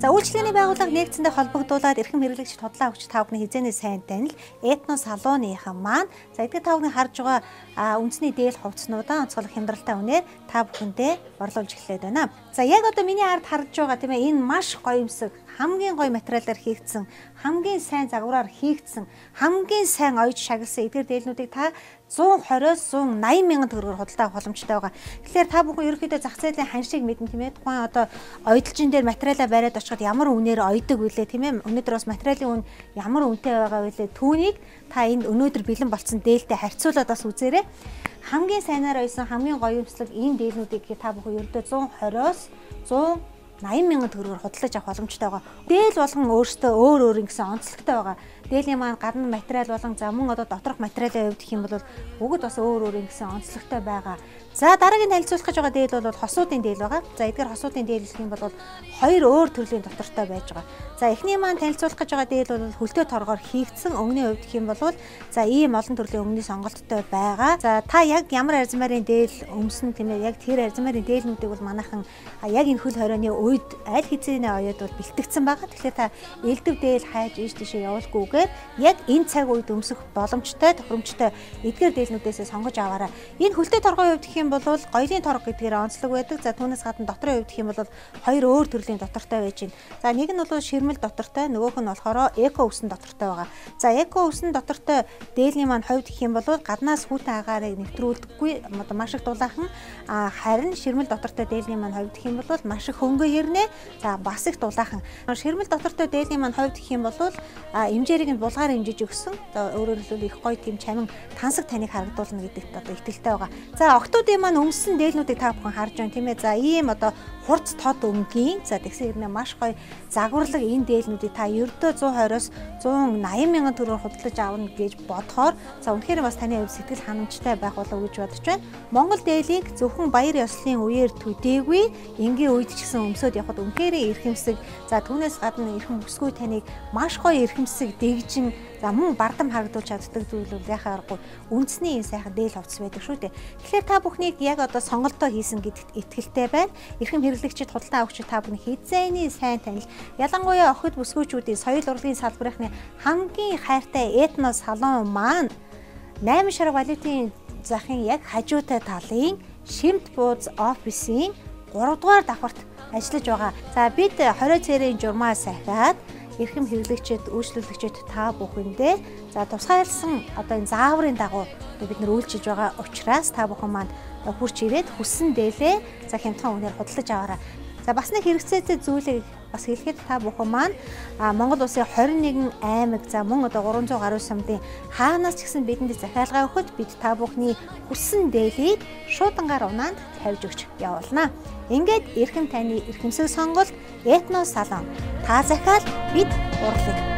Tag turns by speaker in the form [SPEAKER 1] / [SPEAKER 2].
[SPEAKER 1] За үйлчлэгээний байгууллага нэгдсэндээ холбогдуулаад эрхэм хэрэглэгч тодлоо өгч тавхны хизээний сайн танил этно салууныхан маань за эдгээр тавхны харж байгаа үндэсний дээл хувцснуудаа онцгойлох хямдралтай үнээр та бүхэндээ борлуулж эхлээд байна. За яг одоо миний ард харж байгаа тийм ээ энэ маш гоё юмсэг хамгийн гоё материалаар хийгдсэн хамгийн сайн загвараар хийгдсэн хамгийн сайн оёж шагналсан эдгээр дээлнүүдийг та 120-оос 180 мянган төгрөгөөр худалдаа авах боломжтой байгаа. Тэгэхээр та бүхэн ерөөхдөө зах зээлийн ханшийг мэднэ тийм ээ. Тухайн одоо ойдолжин дээр материалаа бариад очиход ямар үнээр ойдог вүлээ тийм ээ. Өнөөдөр бас материалын үн ямар үнэтэй байгаа вүлээ түүнийг та энэ өнөөдөр бэлэн болцсон дээлтэй харьцуулаад бас үзээрэй. Хамгийн сайнаар ойсон хамгийн гоё юмслаг энэ дээлнүүдийг та бүхэн ерөөдөө 120-оос 100 80 мянган төгрөгөөр худалдаж авах боломжтой байгаа. Дээл болгон өөртөө өөр өөр ингэсэн онцлогтой байгаа. Дээлийн маань гадна материал болон за мөн одоо доторх материалын хувьд гэх юм бол бүгд бас өөр өөр ингэсэн онцлогтой байгаа. За дараагийн танилцуулах гэж байгаа дээл бол хосуудын дээл байгаа. За эдгээр хосуудын дээл гэх юм бол хоёр өөр төрлийн дотортой байж байгаа. За эхний маань танилцуулах гэж байгаа дээл бол хөлтөө торгоор хийгдсэн өнгөний хувьд гэх юм бол за ийм олон төрлийн өнгөний сонголттой байгаа. За та яг ямар арзмарын дээл өмсөн ээ яг тэр арзмарын дээлнүүдийг бол манайхан яг энэ хөл хорионы үед аль хизээний оёд бол бэлтгэгдсэн байгаа. Тэгэхээр та элдв дээл хайж ийш тийшээ явуулгүйгээр яг энэ цаг үед өмсөх боломжтой тохиромжтой эдгээр дээлнүүдээс сонгож аваарай. Энэ хөлтэй торгоны хувьд гэх юм бол гоёлын торг гэдгээр онцлог байдаг. За түүнээс гадна дотрын хувьд гэх юм бол хоёр өөр төрлийн дотортой байж байна. За нэг нь бол ширмэл дотортой, нөгөөх нь болохоор эко өсөн дотортой байгаа. За эко өсөн дотортой дээлний маань хувьд гэх юм бол гаднаас хүйтэн агаарыг нэвтрүүлдэггүй маш их дулаахан харин ширмэл дотортой дээлний маань хувьд гэх юм бол маш их хөнгө хэрнэ. За бас их дулаахан. Ширмэл дотортой дээлийн маань хувьд гэх юм бол эмжээрийг нь булгаар хэмжиж өгсөн. За өөрөөр хэлбэл их гоё тийм чамин тансаг таныг харагдуулна гэдэгт одоо ихтэлтэй байгаа. За октоудын маань өмсөн дээлнүүдийг та бүхэн харж байна тийм ээ. За ийм одоо хурц тод өнгийн за тэгсэн хэрнээ маш гоё загварлаг энэ дээлнүүдийг та ердөө 120-оос 180 мянган төгрөгөөр худалдаж авна гэж бодохоор за үнэхээр бас таны хувьд сэтгэл ханамжтай байх болов уу гэж бодож байна. Монгол дээлийг зөвхөн баяр ёслолын үеэр төдийгүй энгийн үед ч гэсэн өмсөд явхад үнэхээр эрхэмсэг за түүнээс гадна эрхэм өсгөө таныг маш гоё эрхэмсэг дэгжин за мөн бардам харагдуулж чаддаг зүйл бол яхаа аргагүй үндэсний энэ сайхан дээл хувцс байдаг шүү дээ. Тэгэхээр та бүхнийг яг одоо сонголтоо хийсэн гэдэгт итгэлтэй байна. Эрхэм хэрэглэгчид худалдаа авагчид та бүхний хизээний сайн танил ялангуяа охид бүсгүүчүүдийн соёл урлагийн салбарын хамгийн хайртай этно салон маань 8 шарга валютын захын яг хажуутай талын Шимт бууз офисын 3 дугаар давхарт ажиллаж байгаа. За бид 20 цэрийн журмаа сахиад эрхэм хэрэглэгчид, үйлчлүүлэгчид та бүхэндээ за тусгайлсан одоо энэ зааврын дагуу бид нар үйлчилж байгаа учраас та бүхэн маань хурч ирээд хүссэн дээлээ за хямдхан үнээр худалдаж аваарай. За бас нэг хэрэгцээтэй зүйлийг бас хэлэхэд та бүхэн маань Монгол улсын 21 аймаг за мөн одоо 300 гаруй сумдын хаанаас ч гэсэн бидэнд захиалгаа өгөхөд бид та бүхний хүссэн дээлийг шуудангаар унаанд тавьж өгч явуулнаа. Ингээд эрхэм таны эрхэмсэг сонголт этно салон та захиал бид урлаг